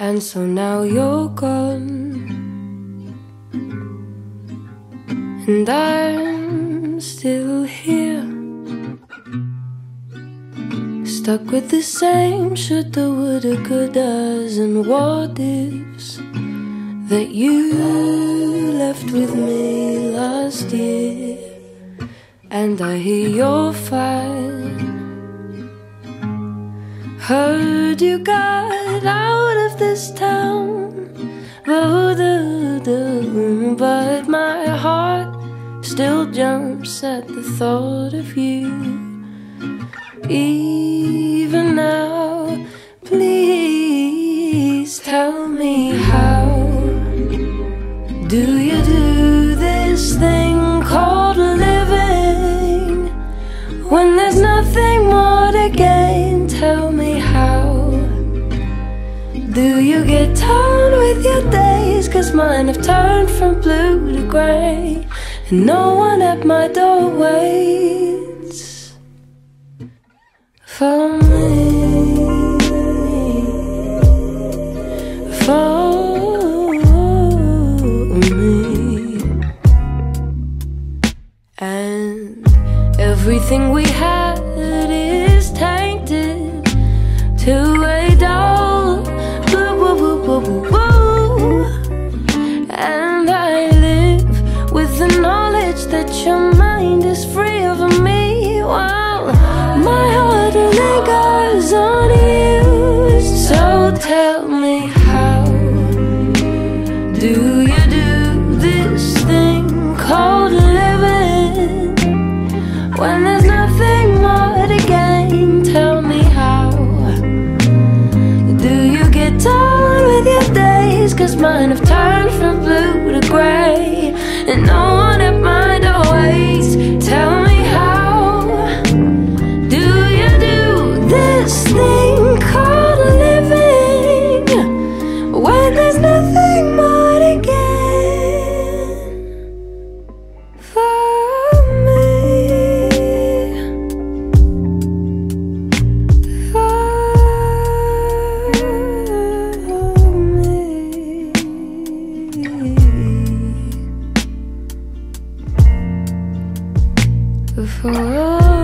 And so now you're gone. And I'm still here. Stuck with the same shoulda, woulda, couldas, and what ifs that you left with me last year. And I hear you're fine. Heard you got out of this town. Oh, but my heart still jumps at the thought of you. Even now, please tell me how do you do this thing called living when there's nothing? Tell me how do you get tired with your days? Cause mine have turned from blue to grey, and no one at my door waits for me. Everything we lingers unused. So tell me how do you do this thing called living when there's nothing more to gain? Tell me how do you get tired with your days? Cause mine have turned from blue to grey, and no one at my For me.